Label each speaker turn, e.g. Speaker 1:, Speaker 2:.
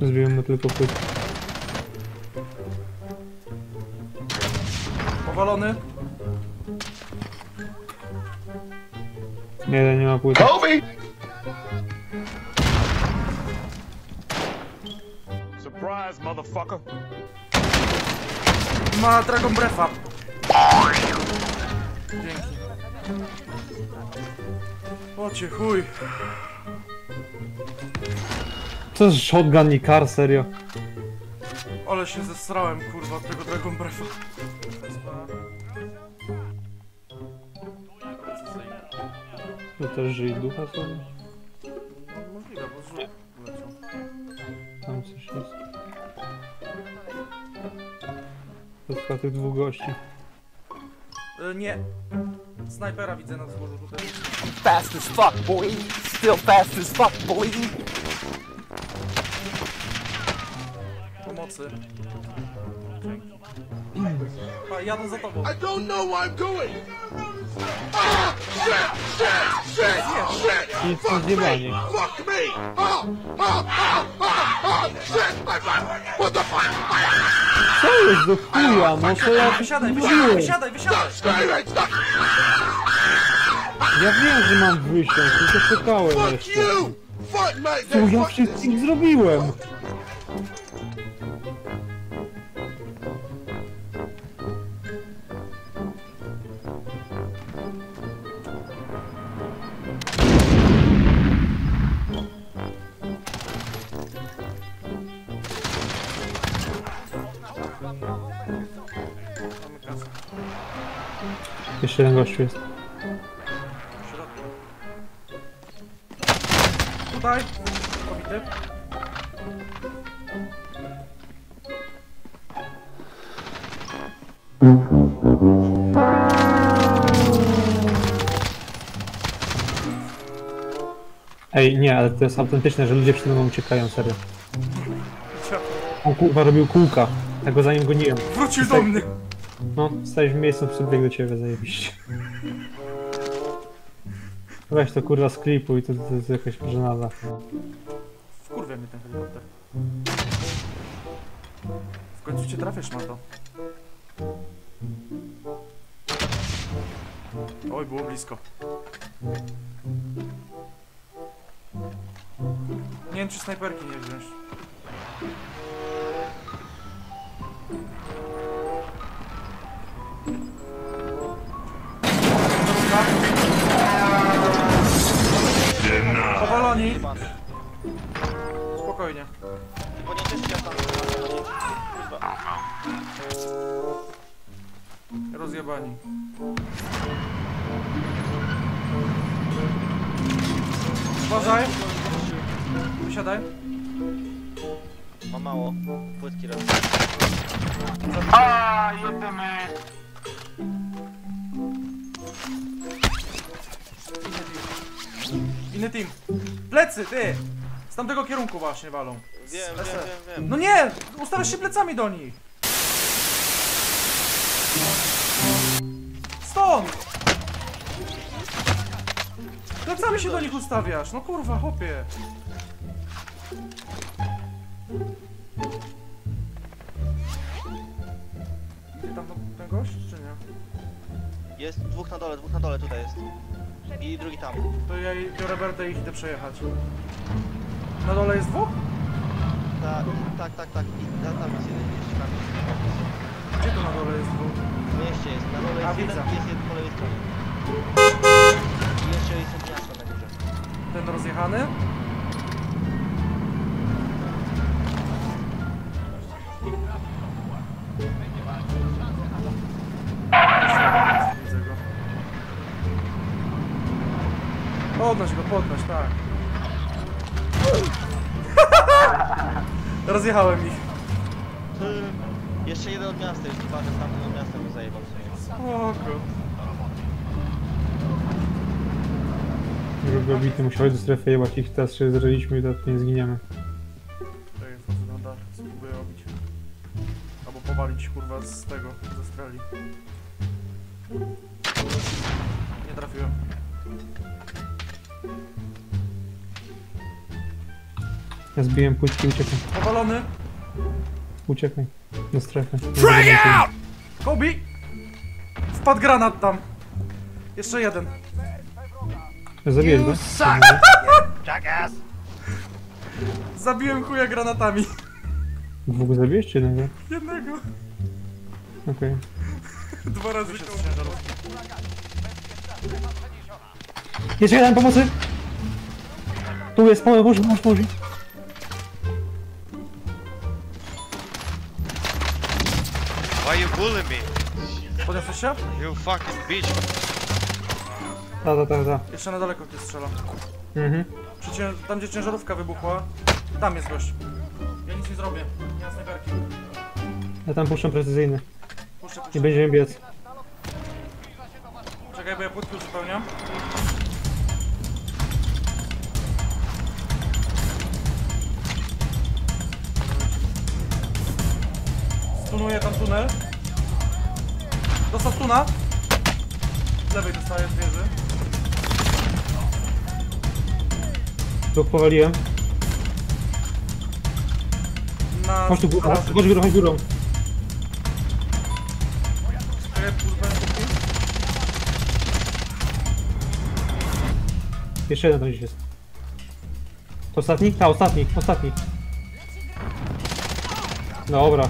Speaker 1: Zbiłem mu tylko płyt.
Speaker 2: Powalony.
Speaker 1: Nie, nie ma płyt.
Speaker 3: Surprise, motherfucker.
Speaker 2: Ma Dragon Brefa. Dzięki. Ocie chuj.
Speaker 1: Co z shotgun i car, serio?
Speaker 2: Ale się zesrałem kurwa od tego Dragon Brefa.
Speaker 1: To też żyj ducha sobie?
Speaker 2: No, możliwe, bo zrzut leciał.
Speaker 1: Tam coś jest. To trwa tych dwóch gości.
Speaker 2: E, nie. Snajpera widzę na wzgórzu tutaj.
Speaker 4: Fast as fuck, boy. Still fast as fuck, boy.
Speaker 2: Pomocy. Dzięki. A, jadą za tobą.
Speaker 3: I don't know where I'm going.
Speaker 1: Nic na zjebanie.
Speaker 3: Fuck me. Oh, oh, oh, oh, oh, shit, my friend. What the fuck?
Speaker 1: Co jest do chuja? No to ja
Speaker 2: Wysiadaj, wysiadaj, wysiadaj, wysiadaj!
Speaker 3: Screaming stuff.
Speaker 1: Ja wiem, że mam wysiąść, tylko czekałem jeszcze. Co ja
Speaker 3: Fuck
Speaker 1: wszystkich zrobiłem?
Speaker 2: Mamy kasę.
Speaker 1: Jeszcze jeden gościu jest.
Speaker 2: W środku. Tutaj. Pobity.
Speaker 1: Ej, nie, ale to jest autentyczne, że ludzie przed mną uciekają, serio. On kurwa robił kółka. Ja go za nim goniłem.
Speaker 2: Wrócił do mnie!
Speaker 1: No, stałeś w miejscu, przybiegł do ciebie, zajebiście. Weź to kurwa z klipu i to, to jest jakaś żenada.
Speaker 2: Wkurwia mnie ten helikopter. W końcu cię trafisz, Mato. Oj, było blisko. Nie wiem, czy snajperki nie wziąć. Powaloni! Spokojnie. Rozjebani. Uważaj! Wysiadaj.
Speaker 5: Ma mało. Płytki robię.
Speaker 2: Inny team. Plecy, ty! Z tamtego kierunku właśnie walą.
Speaker 5: Wiem, wiem, wiem, wiem.
Speaker 2: No nie! Ustawiasz się plecami do nich! Stąd! Plecami się do nich ustawiasz, no kurwa, hopie. Gdzie tam ten gość, czy nie?
Speaker 5: Jest dwóch na dole, dwóch na dole tutaj jest. I drugi tam.
Speaker 2: To ja jej biorę Bertę i idę przejechać. Na dole jest dwóch?
Speaker 5: Tak, tak, tak, tak. I tam, tam jest jeden, jeszcze tam jest.
Speaker 2: Gdzie to na dole jest dwóch?
Speaker 5: W mieście jest, na dole
Speaker 2: A,
Speaker 5: jest jeden,
Speaker 2: widzę.
Speaker 5: jest jeden po lewej stronie. I jeszcze jest miasto na górze.
Speaker 2: Ten rozjechany? Podnoś go, podnoś, tak. Rozjechałem ich.
Speaker 5: Jeszcze jeden od miasta chyba, że tamten od miasta mi zajebał sobie.
Speaker 2: Spoko.
Speaker 1: Drugi obity musiałeś do strefy jebać ich, teraz się zrobiliśmy i teraz nie zginiemy.
Speaker 2: Czekaj, co wygląda, spróbuję robić. Albo powalić kurwa z tego, ze streli. Nie trafiłem.
Speaker 1: Ja zbiłem płytki, uciekaj.
Speaker 2: Powalony!
Speaker 1: Uciekaj. Do strefy.
Speaker 3: Pray out!
Speaker 2: Kobi! Wpadł granat tam. Jeszcze jeden.
Speaker 1: Zabijesz go?
Speaker 5: Jackass!
Speaker 2: Zabiłem chuja granatami.
Speaker 1: Dwóch zabiłeś czy jednego?
Speaker 2: Jednego.
Speaker 1: Okej. Okay.
Speaker 2: Dwa razy. Się
Speaker 1: jest jeden, pomocy! Tu jest, pomóż, pomóż, pomóż.
Speaker 6: Why you bullying me?
Speaker 2: Podniosłeś się?
Speaker 6: You fucking bitch.
Speaker 1: Ta, ta, ta, ta.
Speaker 2: Jeszcze na daleko ktoś strzela.
Speaker 1: Mhm.
Speaker 2: Przy cię... Tam gdzie ciężarówka wybuchła. Tam jest gość. Ja nic nie zrobię. Nie ma snajperki.
Speaker 1: Ja tam puszczam precyzyjny.
Speaker 2: Puszczę,
Speaker 1: Nie
Speaker 2: puszczę.
Speaker 1: będziemy biec.
Speaker 2: Czekaj, bo ja płytki uzupełniam. Stunuję tam tunel. Dostał stuna. Z lewej dostaję z wieży.
Speaker 1: Dwóch powaliłem.
Speaker 2: Na...
Speaker 1: Chodź tu górą,
Speaker 2: garażu.
Speaker 1: chodź górą, chodź górą.
Speaker 2: Czekaj.
Speaker 1: Jeszcze jeden tam gdzieś jest. To ostatni? Ta, ostatni, ostatni. Dobra.